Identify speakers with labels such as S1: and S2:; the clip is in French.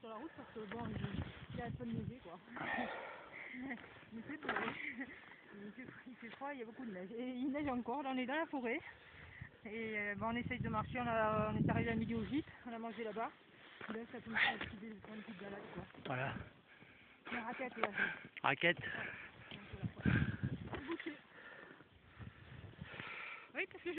S1: sur la route parce que bon, il, il arrête pas de neiger quoi. il fait beau. Il fait, il fait froid, il y a beaucoup de neige. Et il neige encore, là on est dans la forêt. Et euh, on essaye de marcher, on, a, on est arrivé à midi au gîte, on a mangé là-bas. Là, ça peut me faire une petite, une petite balade quoi.
S2: Voilà.
S1: La raquette là,
S2: Raquette.
S1: c'est. Oui, parce que je